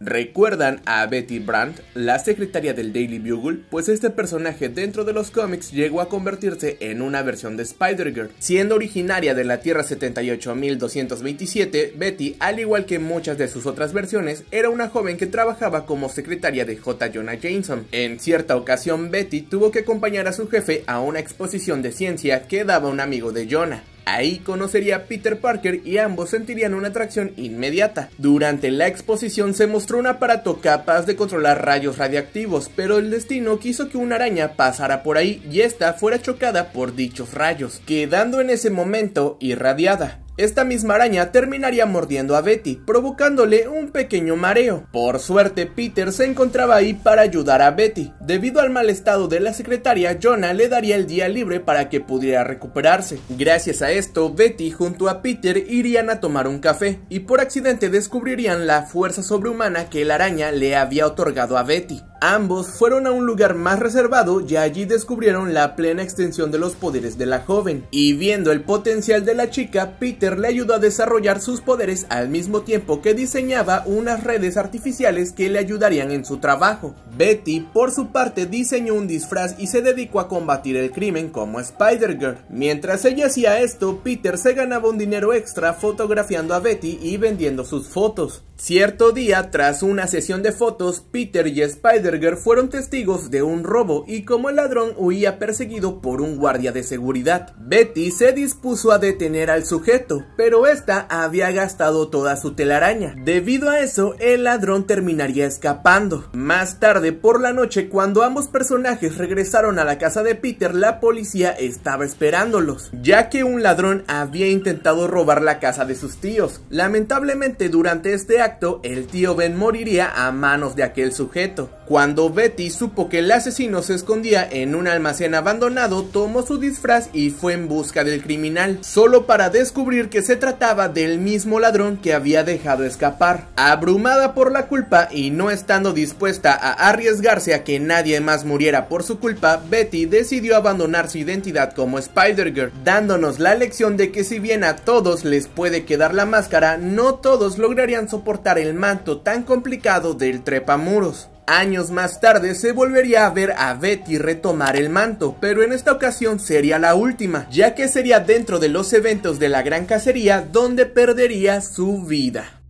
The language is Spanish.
¿Recuerdan a Betty Brandt, la secretaria del Daily Bugle? Pues este personaje dentro de los cómics llegó a convertirse en una versión de Spider-Girl. Siendo originaria de la Tierra 78227, Betty, al igual que muchas de sus otras versiones, era una joven que trabajaba como secretaria de J. Jonah Jameson. En cierta ocasión, Betty tuvo que acompañar a su jefe a una exposición de ciencia que daba un amigo de Jonah. Ahí conocería a Peter Parker y ambos sentirían una atracción inmediata. Durante la exposición se mostró un aparato capaz de controlar rayos radiactivos, pero el destino quiso que una araña pasara por ahí y esta fuera chocada por dichos rayos, quedando en ese momento irradiada. Esta misma araña terminaría mordiendo a Betty, provocándole un pequeño mareo. Por suerte, Peter se encontraba ahí para ayudar a Betty. Debido al mal estado de la secretaria, Jonah le daría el día libre para que pudiera recuperarse. Gracias a esto, Betty junto a Peter irían a tomar un café y por accidente descubrirían la fuerza sobrehumana que la araña le había otorgado a Betty. Ambos fueron a un lugar más reservado y allí descubrieron la plena extensión de los poderes de la joven. Y viendo el potencial de la chica, Peter le ayudó a desarrollar sus poderes al mismo tiempo que diseñaba unas redes artificiales que le ayudarían en su trabajo. Betty, por su parte, diseñó un disfraz y se dedicó a combatir el crimen como Spider-Girl. Mientras ella hacía esto, Peter se ganaba un dinero extra fotografiando a Betty y vendiendo sus fotos. Cierto día, tras una sesión de fotos, Peter y Spider-Girl fueron testigos de un robo y como el ladrón huía perseguido por un guardia de seguridad, Betty se dispuso a detener al sujeto, pero esta había gastado toda su telaraña. Debido a eso, el ladrón terminaría escapando. Más tarde por la noche, cuando ambos personajes regresaron a la casa de Peter, la policía estaba esperándolos, ya que un ladrón había intentado robar la casa de sus tíos. Lamentablemente durante este el tío Ben moriría a manos de aquel sujeto. Cuando Betty supo que el asesino se escondía en un almacén abandonado, tomó su disfraz y fue en busca del criminal, solo para descubrir que se trataba del mismo ladrón que había dejado escapar. Abrumada por la culpa y no estando dispuesta a arriesgarse a que nadie más muriera por su culpa, Betty decidió abandonar su identidad como Spider-Girl, dándonos la lección de que si bien a todos les puede quedar la máscara, no todos lograrían soportar el manto tan complicado del trepamuros. Años más tarde se volvería a ver a Betty retomar el manto, pero en esta ocasión sería la última, ya que sería dentro de los eventos de la gran cacería donde perdería su vida.